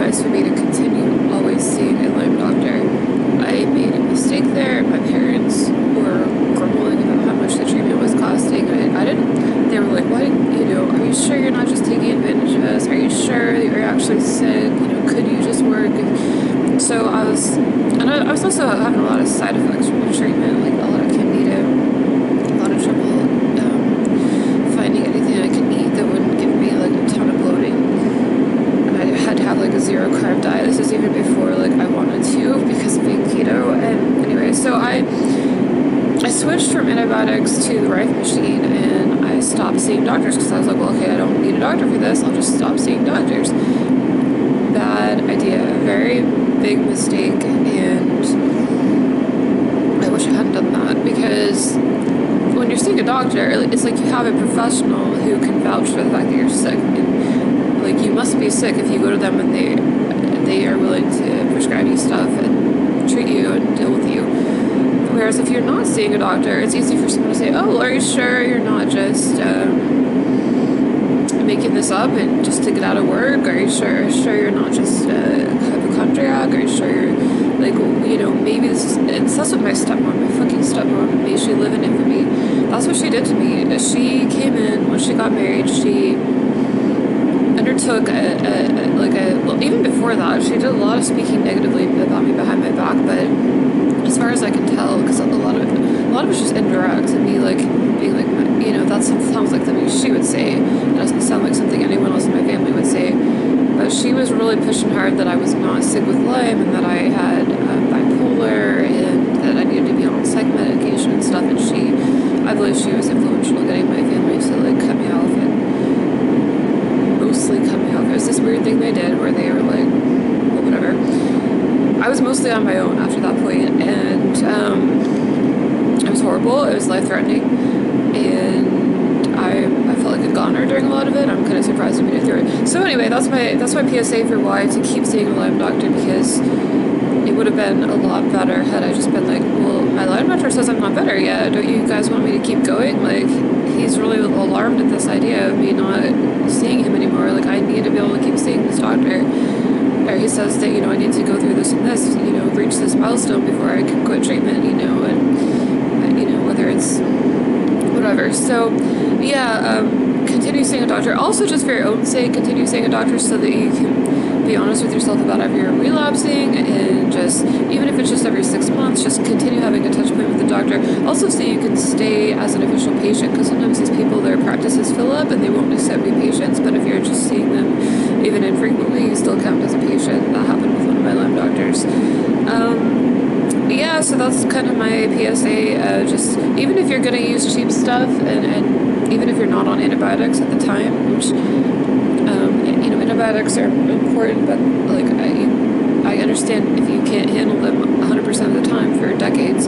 advice would be to continue always seeing a Lyme doctor. I made a mistake there. My parents were grumbling about how much the treatment was costing, and I didn't. They were like, "What? You know, are you sure you're not just taking advantage of us? Are you sure that you're actually sick? You know, could you just work?" And so I was, and I, I was also having a lot of side effects from antibiotics to the Rife machine and I stopped seeing doctors because I was like, well, okay, I don't need a doctor for this. I'll just stop seeing doctors. Bad idea. Very big mistake. And I wish I hadn't done that because when you're seeing a doctor, it's like you have a professional who can vouch for the fact that you're sick. And like you must be sick if you go to them and they they are willing to prescribe you stuff and treat you and deal with you. Whereas if you're not seeing a doctor, it's easy for someone to say, "Oh, are you sure you're not just um, making this up and just to get out of work? Are you sure? Are you sure you're not just a hypochondriac? Are you sure you're like, you know, maybe this is?" It's that's what my stepmom, my fucking stepmom, may she live in infamy. That's what she did to me. She came in when she got married. She undertook a, a, a, like a well, even before that she did a lot of speaking negatively about me behind my back but as far as I can tell because a lot of it, a lot of it's just indirect and me like being like you know that sounds like something she would say it doesn't sound like something anyone else in my family would say but she was really pushing hard that I was not sick with Lyme and that I had uh, bipolar and that I needed to be on psych medication and stuff and she I believe she was influential in getting my family to like cut me off and mostly cut me off. It was this weird thing they did where they were like, well, whatever. I was mostly on my own after that point, and um, it was horrible. It was life threatening, and I I felt like a goner during a lot of it. I'm kind of surprised I made it through it. So anyway, that's my that's my PSA for why to keep seeing a Lyme doctor because it would have been a lot better had I just been like, well, my Lyme doctor says I'm not better yet. Don't you guys want me to keep going? Like, he's really alarmed at this idea of me not seeing him anymore. Like, I need to be able to keep seeing this doctor. Or he says that, you know, I need to go through this and this, you know, reach this milestone before I can quit treatment, you know, and, you know, whether it's whatever. So, yeah, um, continue seeing a doctor. Also, just for your own sake, continue seeing a doctor so that you can be honest with yourself about if you're relapsing and just, even if it's just every six months, just continue having a touch point with the doctor. Also, so you can stay as an official patient because sometimes these people, their practices fill up and they won't accept new patients. But if you're just seeing them even infrequently, you still count as a patient. That happened with one of my Lyme doctors. Um, yeah, so that's kind of my PSA. Uh, just even if you're going to use cheap stuff and, and even if you're not on antibiotics at the time, which um, you know antibiotics are important, but like I, I understand if you can't handle them 100% of the time for decades.